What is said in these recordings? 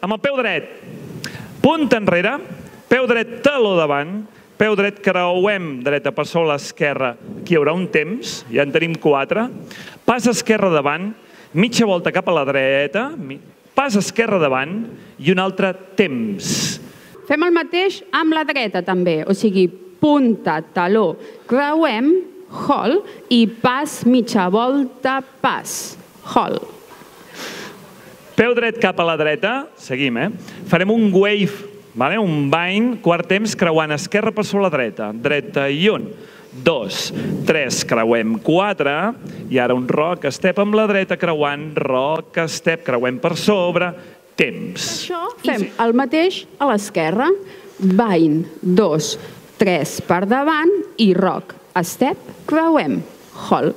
Amb el peu dret, punta enrere, peu dret taló davant, peu dret creuem dreta per sobre l'esquerra. Aquí hi haurà un temps, ja en tenim quatre. Pas esquerra davant, mitja volta cap a la dreta, pas esquerra davant i un altre temps. Fem el mateix amb la dreta també, o sigui, punta, taló, creuem, hol i pas, mitja volta, pas, hol. Peu dret cap a la dreta, seguim, eh? Farem un wave, vale? un bind, quart temps, creuant esquerra per sobre la dreta. Dreta i un, dos, tres, creuem quatre, i ara un rock step amb la dreta creuant, rock step, creuem per sobre, temps. Això fem el mateix a l'esquerra, bind, dos, tres per davant i rock, step, creuem, hol.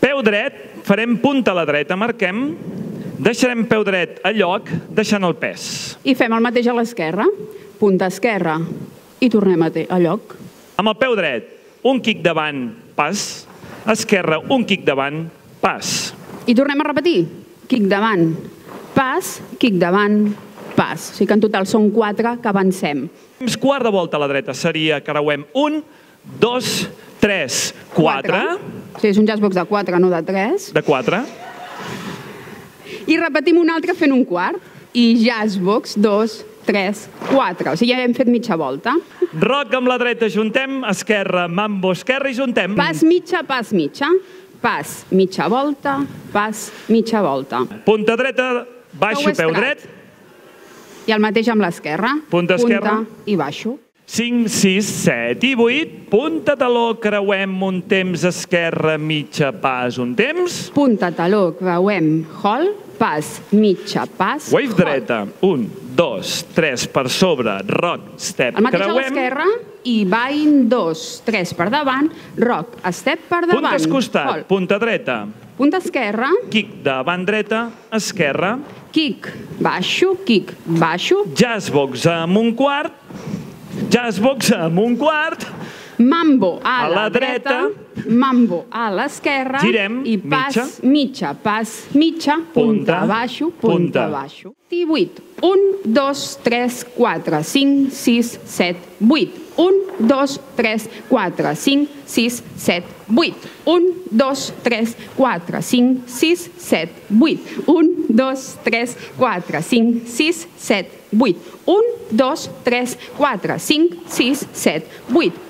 Peu dret, farem punta a la dreta, marquem, deixarem peu dret a lloc, deixant el pes. I fem el mateix a l'esquerra, punta esquerra i tornem a, a lloc. Amb el peu dret, un quic davant, pas. Esquerra, un quic davant, pas. I tornem a repetir, quic davant, pas, quic davant, pas. O sigui que en total són quatre que avancem. Quart de volta a la dreta seria, creuem, un, dos, tres, quatre. O sigui, és un jazzbox de quatre, no de tres. De quatre. I repetim un altre fent un quart. I jazzbox, dos, tres, quatre. O sigui, ja hem fet mitja volta. Roc amb la dreta, juntem. Esquerra, mambo, esquerra i juntem. Pas mitja, pas mitja. Pas, mitja volta, pas, mitja volta. Punta dreta, baixo, Peu dret. I el mateix amb l'esquerra. Punta esquerra. Punta i baixo. 5, 6, 7 i 8. Punta taló, creuem un temps, esquerra, mitja, pas, un temps. Punta, taló, creuem, hol, pas, mitja, pas, Wave hol. dreta, un, dos, tres per sobre, rock, step, El mateix a creuem. l'esquerra i bind, dos, tres per davant, rock, step per davant. Puntes costat, hol. punta dreta, Punta esquerra, kick davant dreta, esquerra, kick, baixo, kick, baixo, jazzbox amb un quart, jazzbox amb un quart, mambo a, A la dreta. mambo a l'esquerra Girem, i pas, mitja. mitja, pas, mitja, punta, Punta, baixo, punta, punta. baixo. 18. 1, 2, 3, 4, 5, 6, 7, 8. 1, 2, 3, 4, 5, 6, 7, 8. 1, 2, 3, 4, 5, 6, 7, 8. 1, 2, 3, 4, 5, 6, 7, 8. 1, 2, 3, 4, 5, 6, 7, 8.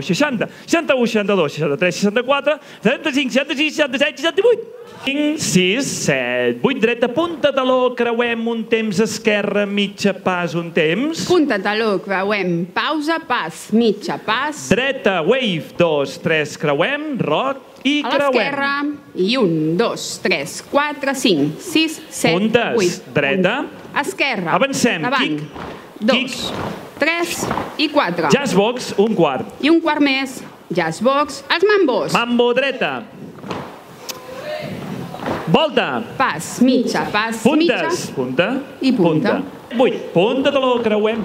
60, 61, 62, 63, 64, 75, 66, 67, 68. 5, 6, 7, 8, dreta, punta, taló, creuem un temps, esquerra, mitja, pas, un temps. Punta, taló, creuem, pausa, pas, mitja, pas. Dreta, wave, 2, 3, creuem, rock i A creuem. l'esquerra, i un, dos, tres, quatre, cinc, sis, set, Puntes, vuit. dreta. Un. Esquerra. Avancem, Davant. kick, Dos, kick. tres i quatre. Jazzbox, un quart. I un quart més. Jazzbox. Els mambos. Mambo dreta. Volta. pas, mitja, pas, Puntes. Punta. I punta. Vuit. Punta taló, creuem.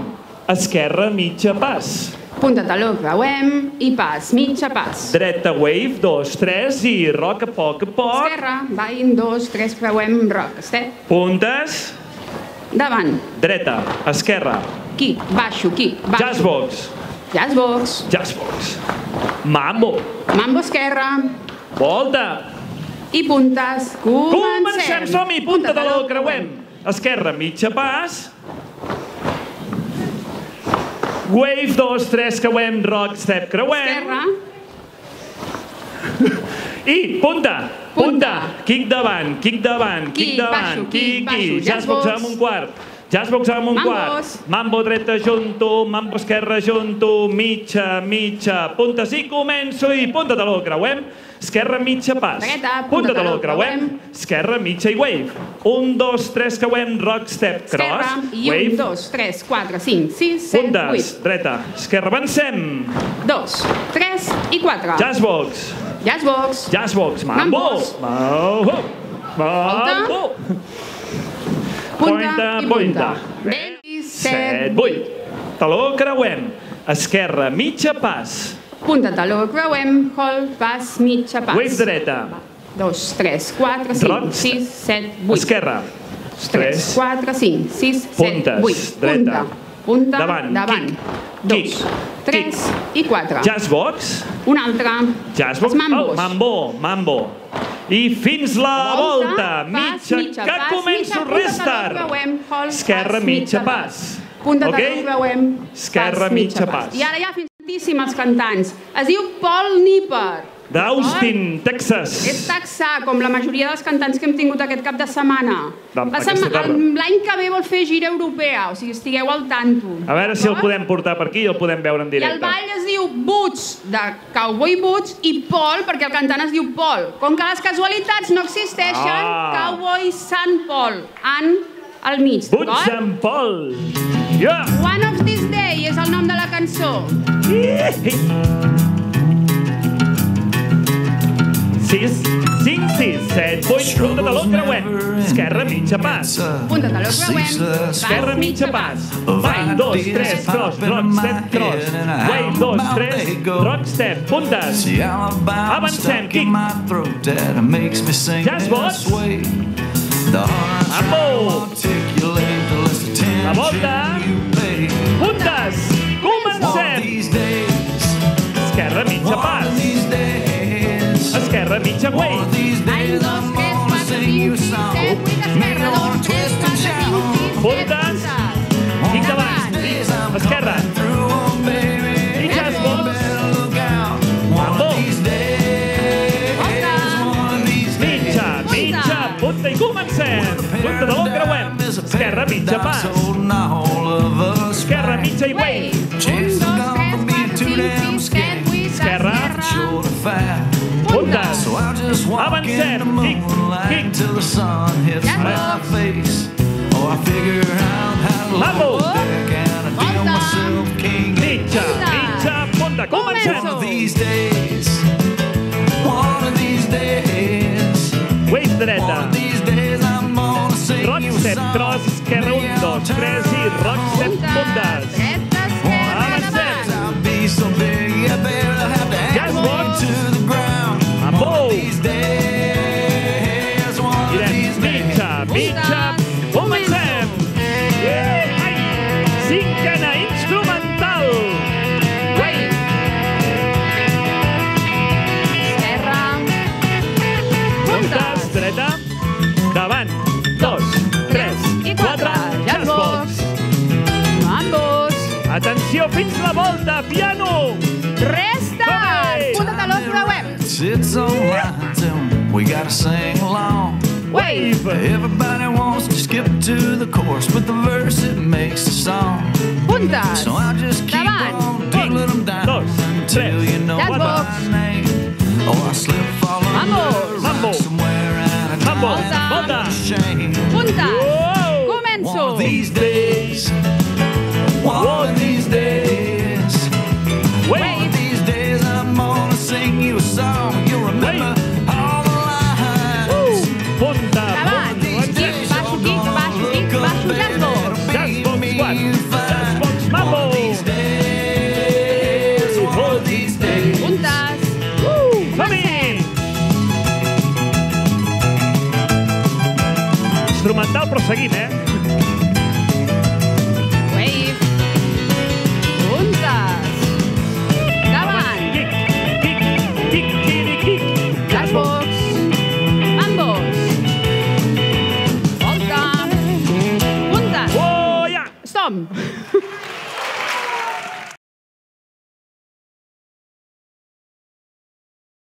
Esquerra, mitja, pas. mitja. Punta, taló, creuem i pas, mitja, pas. Dreta, wave, dos, tres i rock a poc a poc. Esquerra, va, un, dos, tres, creuem, roc, step. Puntes. Davant, Dreta, esquerra. kick, baixo, kick, baixo. Jazzbox. Jazzbox. Jazzbox. Mambo. Mambo esquerra Volta. i puntes. Comencem, Comencem. som-hi. Punta taló, creuem. Esquerra, mitja pas. Wave, dos, tres, creuem, rock, step, creuem. Esquerra, I, punta, punta, Punta. quic davant, quic davant, quic Quic, davant, baixo, quic, quic, baixo, quic, jazz jazzbox box. amb un quart, jazzbox amb un Mambos. quart, mambo dreta junto, mambo esquerra junto, mitja, mitja, puntes i començo i punta de l'o, creuem, esquerra, mitja, pas, Dreta, punta punta l'o, creuem, creuem. esquerra, mitja i wave, un, dos, tres, creuem, rock, step, Esquerra, cross, i wave, un, dos, tres, quatre, cinc, sis, set, puntes, vuit. dreta, esquerra, avancem, Dos, tres i quatre. jazzbox, Jazzbox. Jazzbox, mambo! Mambo! Mambo! Punta i punta. punta. Ben, set, Set, vuit. Taló creuem. Esquerra, mitja pas. Punta taló, creuem, hol, pas, mitja, pas. Wave dreta. Dos, tres, quatre, cinc, Roc. sis, set, vuit. Esquerra. Tres, quatre, cinc, sis, set, Puntes, vuit. dreta. Punta, punta, Davant, davant. kick, Dos, kick, tres i quatre. Jazzbox. Un altre. Jazzbox. Els mambos. Oh, mambo, mambo. I fins la volta. pas, Mitja, que pas, començo mitja, hol, Esquerra, pas, mitja, mitja, pas. Punta Ok? taló, creuem, Esquerra, pas, mitja, pas. I ara ja fins tantíssims cantants. Es diu Paul Nipper. D'Austin, Texas. És texà, com la majoria dels cantants que hem tingut aquest cap de setmana. L'any que ve vol fer gira europea, o sigui, estigueu al tanto. A veure si el podem portar per aquí i el podem veure en I el directe. ball es diu Boots, de Cowboy Boots, i Paul, perquè el cantant es diu Paul. Com que les casualitats no existeixen, Ah. Cowboy Sant Paul, en al mig, d'acord? and Paul. Yeah! One of this day és el nom de la cançó. Sis, cinc, sis, set, vuit, punta de l'o, creuem. Esquerra, mitja pas. Punta taló, creuem, Esquerra, mitja pas. Vai, dos, tres, cross, rock, step, cross. Way, dos, tres, rock, step, puntes. Avancem, kick. Jazz box. Mambo. La volta. Puntes. Comencem. Cinc, sis, set, Puntes. Kick davant. Esquerra. Jazz box. Mambo. Mitja, mitja, punta i comencem. Punta de l'o, creuem. Esquerra, mitja pas. Esquerra, mitja i way. Avancem. Kick, kick. Till the sun hits my Jackbox. face. Oh, I figure out how to load deck and I Volta. myself king. Mitja, mitja, punta. Comencem. One of these days, one of these days, one of these days I'm gonna sing Rock step, song. cross, esquerra, un, dos, tres i rock step, Atenció, fins la volta, piano. Resta. Som-hi. Punta taló, creuem. It's alright, and we gotta sing along. Wave. Everybody wants to skip to the chorus, but the verse it makes the song. Puntes. So I just keep Davant. on digging them down dos, until tres, you know Jazz my box. name. Oh, I slip fall Mambo. a Mambo. somewhere and I Mambo. Volta. shame. Punta. One Començo. of these days, one Instrumental, però seguim, eh?